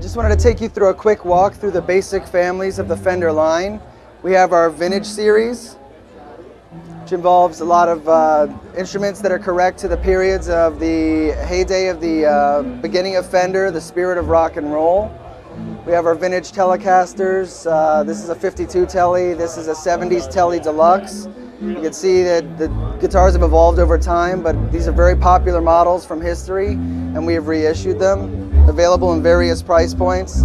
Just wanted to take you through a quick walk through the basic families of the Fender line. We have our Vintage series, which involves a lot of uh, instruments that are correct to the periods of the heyday of the uh, beginning of Fender, the spirit of rock and roll. We have our vintage Telecasters. Uh, this is a 52 Tele. This is a 70s Tele Deluxe. You can see that the guitars have evolved over time, but these are very popular models from history, and we have reissued them, available in various price points.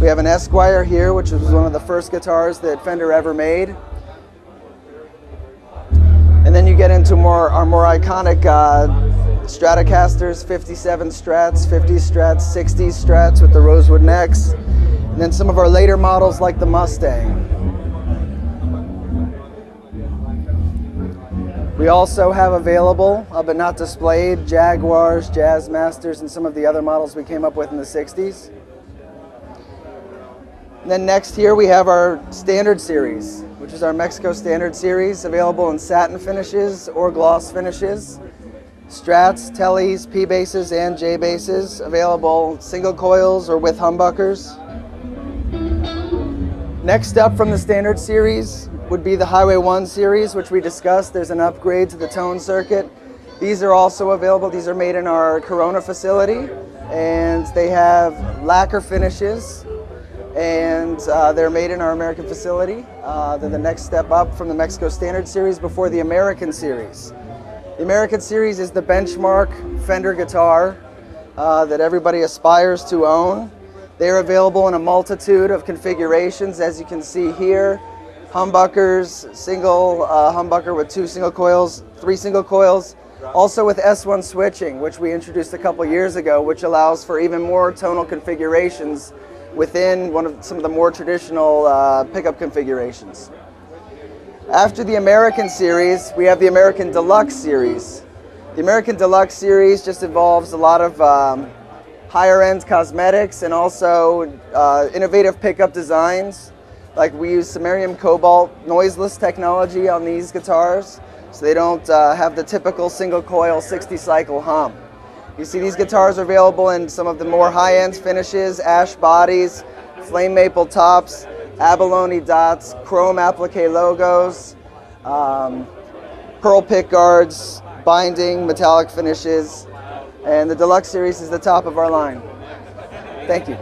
We have an Esquire here, which was one of the first guitars that Fender ever made. And then you get into more our more iconic uh, Stratocasters, 57 Strats, 50 Strats, 60 Strats with the rosewood necks. And then some of our later models like the Mustang. We also have available, uh, but not displayed, Jaguars, Jazzmasters, and some of the other models we came up with in the 60s. And then next here we have our Standard Series, which is our Mexico Standard Series, available in satin finishes or gloss finishes. Strats, Teles, P basses, and J basses, available single coils or with humbuckers. Next up from the Standard Series would be the Highway 1 series, which we discussed. There's an upgrade to the tone circuit. These are also available. These are made in our Corona facility, and they have lacquer finishes, and uh, they're made in our American facility. Uh, they're the next step up from the Mexico Standard Series before the American Series. The American Series is the benchmark Fender guitar uh, that everybody aspires to own. They're available in a multitude of configurations, as you can see here. Humbuckers, single uh, humbucker with two single coils, three single coils. Also with S1 switching, which we introduced a couple years ago, which allows for even more tonal configurations within one of some of the more traditional uh, pickup configurations. After the American series, we have the American Deluxe series. The American Deluxe series just involves a lot of um, higher end cosmetics and also uh, innovative pickup designs. Like we use samarium cobalt noiseless technology on these guitars, so they don't uh, have the typical single coil 60 cycle hum. You see these guitars are available in some of the more high-end finishes, ash bodies, flame maple tops, abalone dots, chrome applique logos, um, pearl pick guards, binding, metallic finishes, and the Deluxe Series is the top of our line. Thank you.